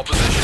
all positions.